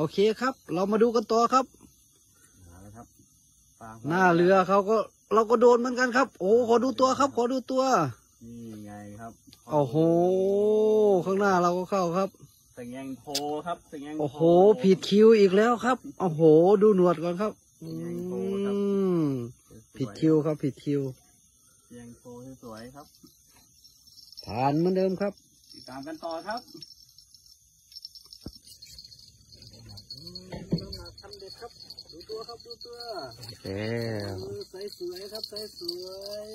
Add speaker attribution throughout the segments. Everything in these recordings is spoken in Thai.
Speaker 1: โอเคครับ เรามาดูกันต่อครับ
Speaker 2: มาแล้วครับปลา
Speaker 1: หน้าเรือเขาก็เราก็โดนเหมือนกันครับ โอ้ขอดูตัวครับ ขอดูตัว
Speaker 2: นี่ไงครับ
Speaker 1: โอ้โห ข้างหน้าเราก็เข้าครับ
Speaker 2: สงแยงโพครับสงแยงโพ
Speaker 1: โอ้โห ผิดคิวอีกแล้วครับ โอ้โห ดูหนวดก่อนครับอืมผิดคิวครับ ผิดคิว
Speaker 2: สงแยงโพสวยๆครับ
Speaker 1: ผ่านเหมือนเดิมครับ
Speaker 2: ติดตามกันต่อครับ
Speaker 1: ทำเด็ดครับ ดู ตัวครับดูตัว
Speaker 2: เอ๊
Speaker 1: ใสสวยครับใสสวย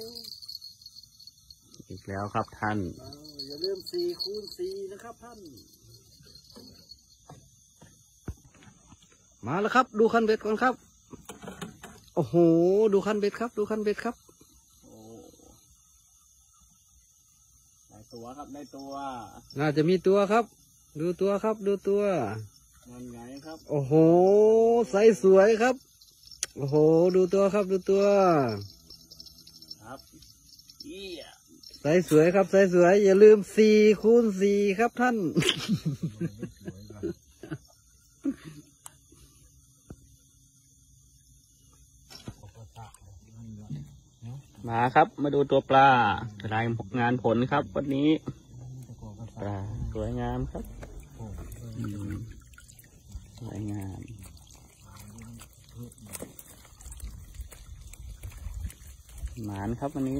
Speaker 2: อีกแล้วครับท่าน
Speaker 1: อย่าลืมสี่คูณสี่นะครับท่าน มาแล้วครับ ดูคันเบ็ดก่อนครับ โอ้โห ดูคันเบ็ดครับ ดูคันเบ็ดครับ
Speaker 2: โอ้ได้ตัวครับได้ตัว
Speaker 1: น่าจะมีตัวครับ ดูตัวครับ ดูตัว
Speaker 2: นั่นไงครับ
Speaker 1: โอ้โห ไซส์สวยครับ โอ้โห ดูตัวครับดูตัว
Speaker 2: ครับเอี้ย
Speaker 1: ไซส์สวยครับไซส์สวย อย่าลืมสี่คูณสี่ครับท่าน
Speaker 2: มาครับ มาดูตัวปลารายงานผลครับ วันนี้ปลาสวยงามครับอืมสวยงาม หมานครับวันนี้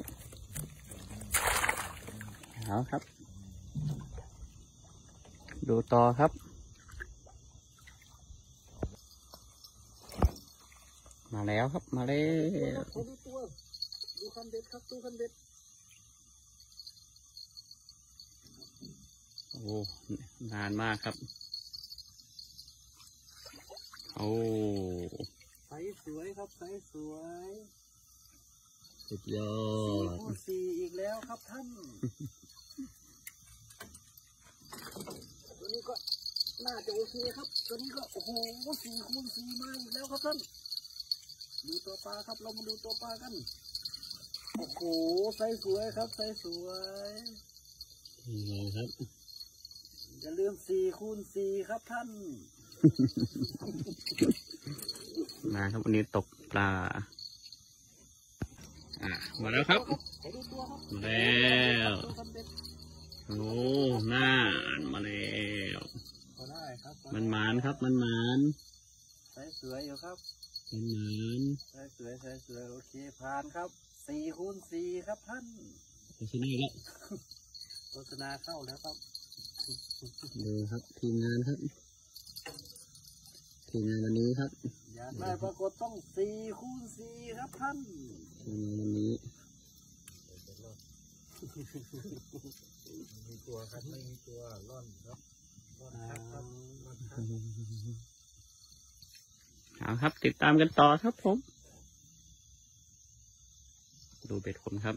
Speaker 2: เอาครับ ดูต่อครับ มาแล้วครับมาแล้ว
Speaker 1: ดูตัวดูคันเบ็ดครับดูคันเบ็ด
Speaker 2: โอ้นานมากครับ โอ้
Speaker 1: ไซส์สวยครับไซส์สวย
Speaker 2: สุดยอด
Speaker 1: สี่
Speaker 2: ด
Speaker 1: คูณสี่อีกแล้วครับท่าน ตัวนี้ก็น่าจะโอเคครับ ตัวนี้ก็โอ้โหสี่คูณสี่มาอีกแล้วครับท่าน ดูตัวปลาครับ เรามาดูตัวปลากัน โอ้โหไซส์สวยครับไซส์สวย
Speaker 2: นี่ไงครับ
Speaker 1: อย่าลืมสี่คูณสี่ครับท่าน
Speaker 2: มาครับวันนี้ตกปลา อะมาแล้วครับ
Speaker 1: ขอดูตัวครับ
Speaker 2: มาแล้ว
Speaker 1: ดูคันเบ็ด
Speaker 2: โอ้น่านมาแล้ว
Speaker 1: พอได้ครับพอได้
Speaker 2: มันหมานครับมันหมาน
Speaker 1: ไซส์สวยอยู่ครับ
Speaker 2: มันหมาน
Speaker 1: ไซส์สวยไซส์สวยโอเคผ่านครับสี่คูณสี่ครับท่าน
Speaker 2: ไปชนะแล้ว
Speaker 1: โฆษณาเข้าแล้วครับ
Speaker 2: ดูครับทีมงานครับ ทีมงานวันนี้ครับ
Speaker 1: อยากได้ปลากดต้องสี่คูณสี่ครับท่าน
Speaker 2: ทีมงานวันนี้
Speaker 1: มีตัวครับไม่มีตัวร่อนครับร่อนครับร่อนครับ
Speaker 2: เอาครับ ติดตามกันต่อครับผม ดูเบ็ดผมครับ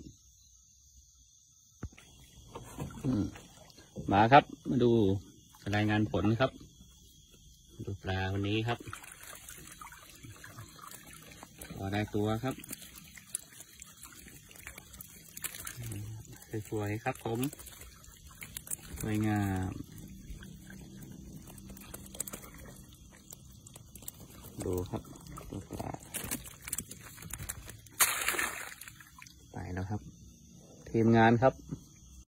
Speaker 2: อืมมาครับ มาดูรายงานผลครับ ดูปลาวันนี้ครับพอได้ตัวครับสวยๆครับผมสวยงามดูครับดูปลาไปแล้วครับ ทีมงานครับ